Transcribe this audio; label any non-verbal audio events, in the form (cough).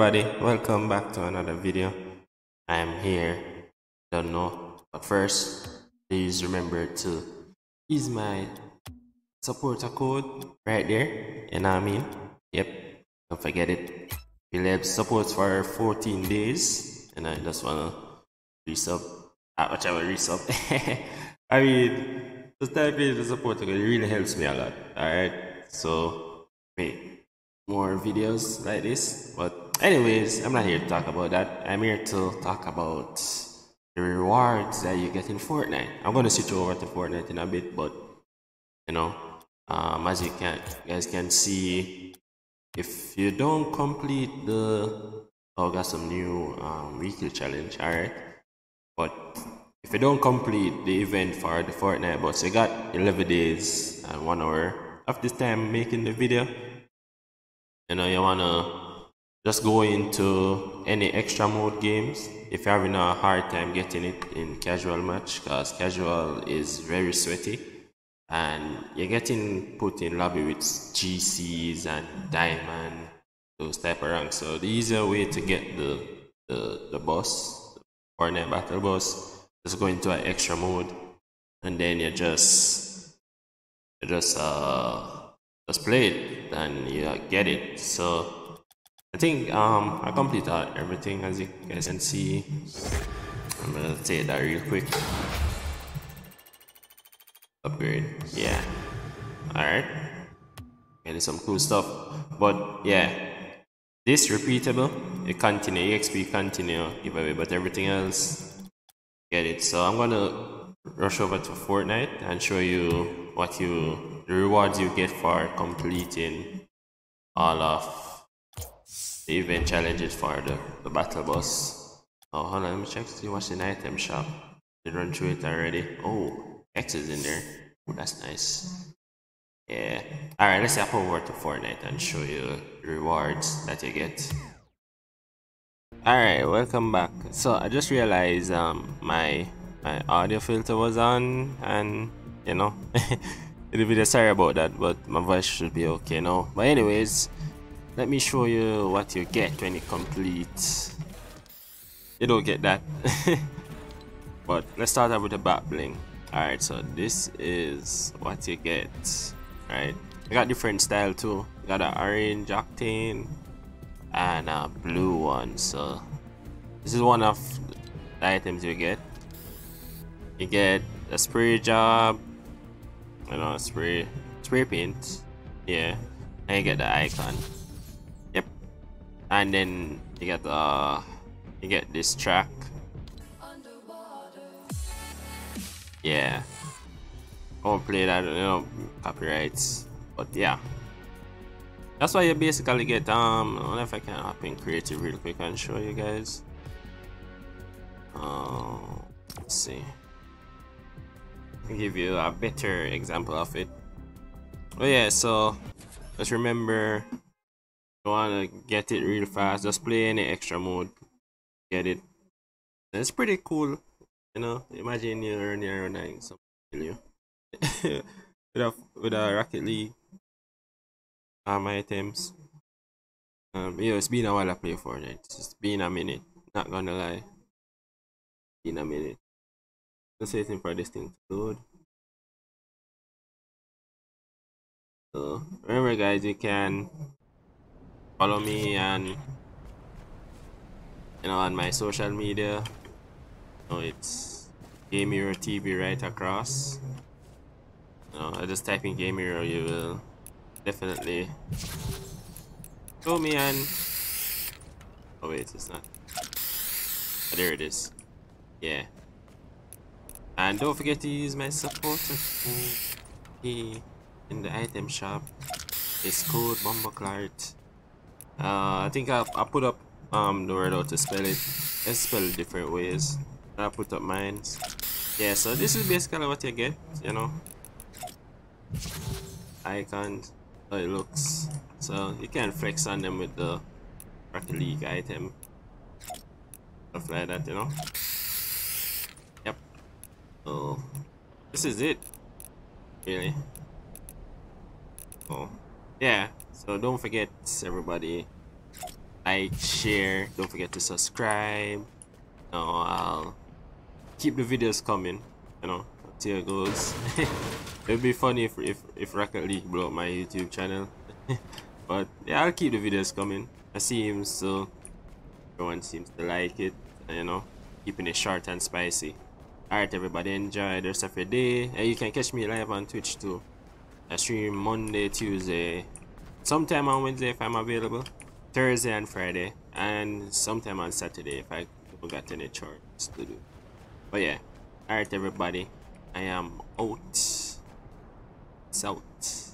everybody, welcome back to another video. I am here, don't know, but first, please remember to use my supporter code right there, what I mean? Yep, don't forget it. We'll have support for 14 days, and I just wanna resub, uh, whichever resub. (laughs) I mean, just type in the supporter code, it really helps me a lot, alright? So, wait more videos like this. But anyways, I'm not here to talk about that. I'm here to talk about the rewards that you get in Fortnite. I'm gonna switch over to Fortnite in a bit, but you know, um, as you can you guys can see, if you don't complete the oh, got some new um, weekly challenge, alright. But if you don't complete the event for the Fortnite boss, you got 11 days and one hour of this time making the video you know you want to just go into any extra mode games if you're having a hard time getting it in casual match because casual is very sweaty. And you're getting put in lobby with GCs and diamond those type of ranks. So the easier way to get the the, the boss Fortnite battle boss just go into an extra mode. And then you just you just uh just play it and you get it. So I think um, I completed everything as you guys can see. I'm gonna say that real quick. Upgrade yeah. Alright. Getting some cool stuff. But yeah. This repeatable it continue exp continue giveaway but everything else get it. So I'm gonna rush over to Fortnite and show you what you the rewards you get for completing all of the event challenges for the, the battle boss. Oh hold on, let me check to see what's in the item shop. They run through it already. Oh, X is in there. Oh, that's nice. Yeah. Alright, let's hop over to Fortnite and show you rewards that you get. Alright, welcome back. So I just realized um my my audio filter was on and you know little bit sorry about that but my voice should be okay now but anyways let me show you what you get when you complete you don't get that. (laughs) But let's start out with the back bling all right so this is what you get right? I got different style too. Got an orange octane and a blue one so this is one of the items you get. You get a spray job you know spray spray paint yeah and you get the icon and then you get the you get this track. Yeah. I won't play that you know copyrights. But yeah. That's why you basically get um I don't know if I can hop in creative real quick and show you guys. Uh, let's see. Give you a better example of it. Oh yeah, so let's remember you wanna get it real fast, just play any extra mode, get it. It's pretty cool, you know. Imagine you're near nine some kill you. (laughs) with a with a Rocket League um items. Um yeah, it's been a while I play Fortnite. It's been a minute, not gonna lie. Been a minute. Just waiting for this thing to load. So remember guys you can follow me and you know on my social media. Oh it's Game TV right across. You know, I just type in Game you will definitely show me and oh wait it's not. Oh, there it is. Yeah. And don't forget to use my supporter key in the item shop. It's called Bomboclart. Uh, I think I I put up um the word to spell it. Let's spell it different ways. I put up mine. Yeah, so this is basically what you get, you know. Icons, how it looks. So you can flex on them with the Rocket League item. Stuff like that, you know. Yep. Oh, this is it. Really. Oh, yeah. So don't forget, everybody. like, share. Don't forget to subscribe. Know, I'll keep the videos coming. You know, see how it goes. (laughs) It'd be funny if if if Rocket League blow up my YouTube channel. (laughs) but yeah, I'll keep the videos coming. I seems so everyone seems to like it. You know, keeping it short and spicy. Alright everybody, enjoy the rest of your day. And you can catch me live on Twitch too. I stream Monday, Tuesday, sometime on Wednesday if I'm available, Thursday and Friday, and sometime on Saturday if I got any chores to do. But yeah, alright everybody, I am out. It's out.